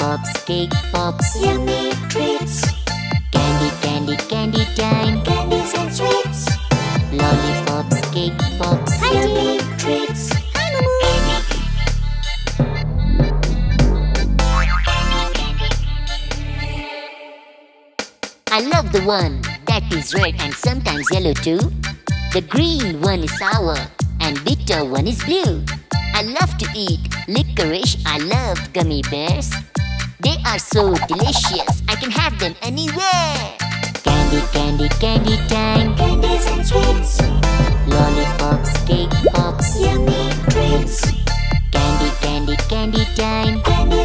Candies and sweets, Lollipops, cake pops. yummy treats. Candy, candy, candy time. Candies and sweets, Lollipops, cake pops. yummy treats. I love the one that is red and sometimes yellow too. The green one is sour and bitter one is blue. I love to eat licorice. I love gummy bears. They are so delicious. I can have them anywhere. Candy, candy, candy time. Candies and sweets, Lollipops, cake pops. yummy treats. Candy, candy, candy time. Candies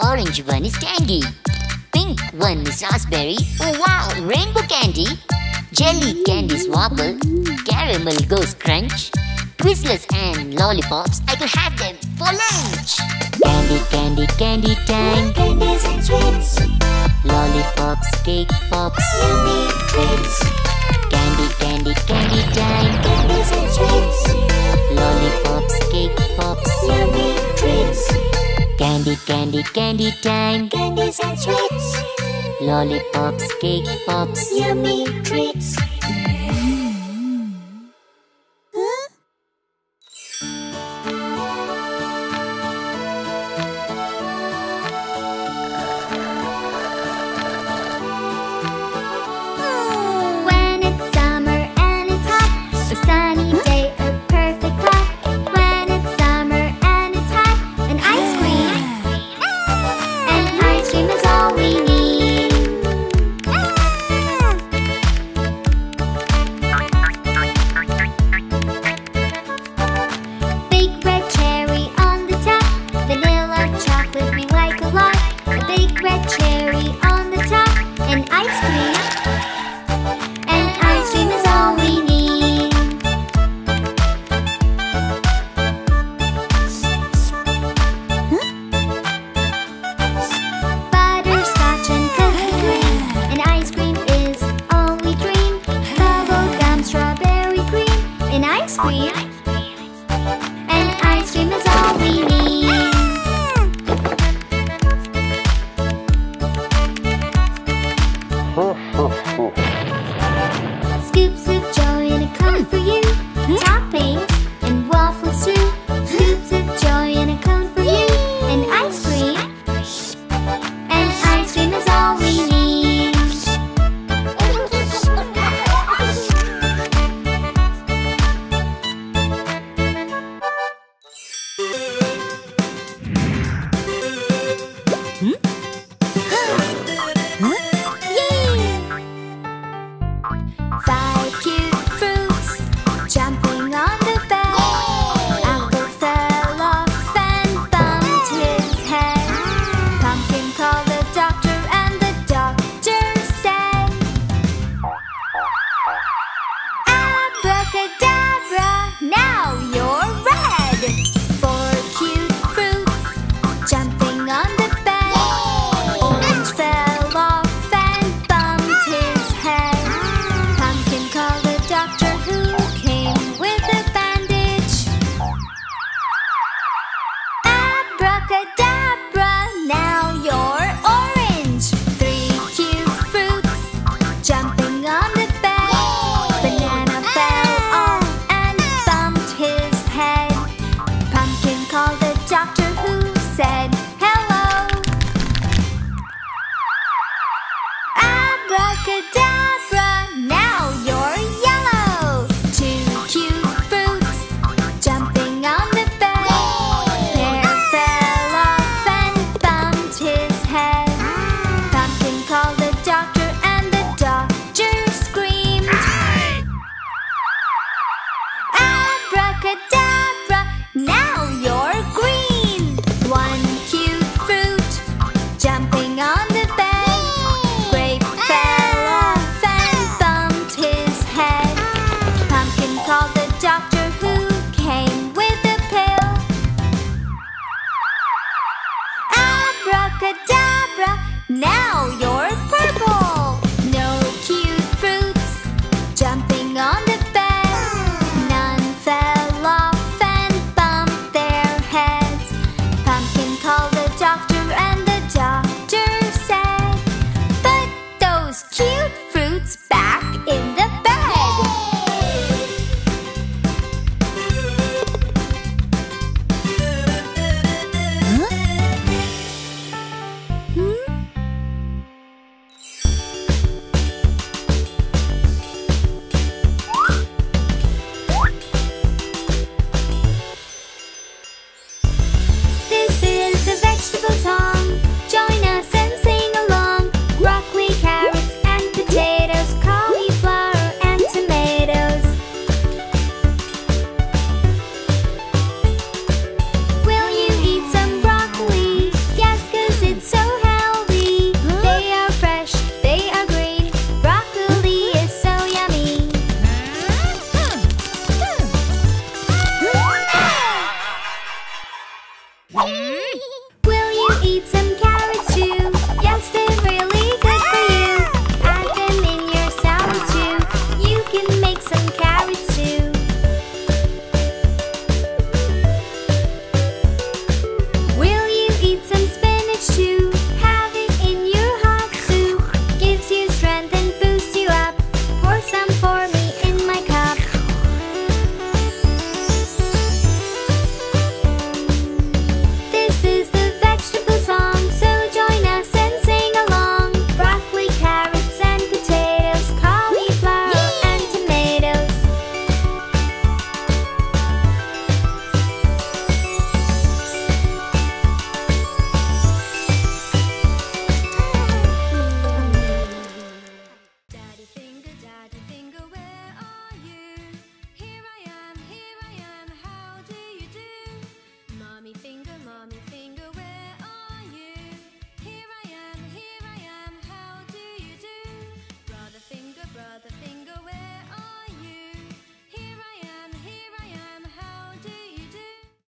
orange one is tangy. Pink one is raspberry. Oh wow, rainbow candy. Jelly candies wobble. Caramel goes crunch. Twizzlers and lollipops. I could have them for lunch. Candy, candy, candy time. Candies and sweets, Lollipops, cake pops. yummy treats. Candy, candy, candy time. Candies and sweets, Lollipops, cake pops. yummy. Candy, candy, candy time. Candies and sweets, Lollipops, cake pops. yummy treats. Abracadabra, now you're purple. 嘿